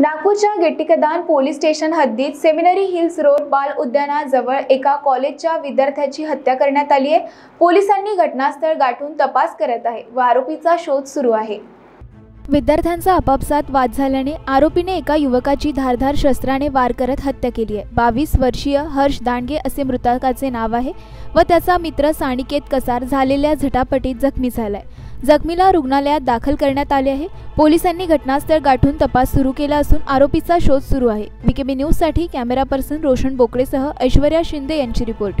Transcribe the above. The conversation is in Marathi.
नागपूरच्या गिट्टिकदान पोलीस स्टेशन हद्दीत सेमिनरी हिल्स रोड बाल उद्यानाजवळ एका कॉलेजच्या विद्यार्थ्याची हत्या करण्यात आली आहे. पोलिसांनी घटनास्थळ गाठून तपास करत आहे व आरोपीचा शोध सुरू आहे. विद्यार्थ्यांचा आपापसात वाद झाल्याने आरोपीने एका युवकाची धारधार शस्त्राने वार करत हत्या केली आहे. बावीस वर्षीय हर्ष दांडगे असे मृतकाचे नाव आहे व त्याचा मित्र सानिकेत कसार झालेल्या झटापटीत जखमी झालाय. जखमीला रुग्णालयात दाखल करण्यात आले आहे. पोलिसांनी घटनास्थळ गाठून तपास सुरू केला असून आरोपीचा शोध सुरू आहे. बीकेबी न्यूजसाठी कॅमेरा पर्सन रोशन बोकडेसह ऐश्वर्या शिंदे यांची रिपोर्ट.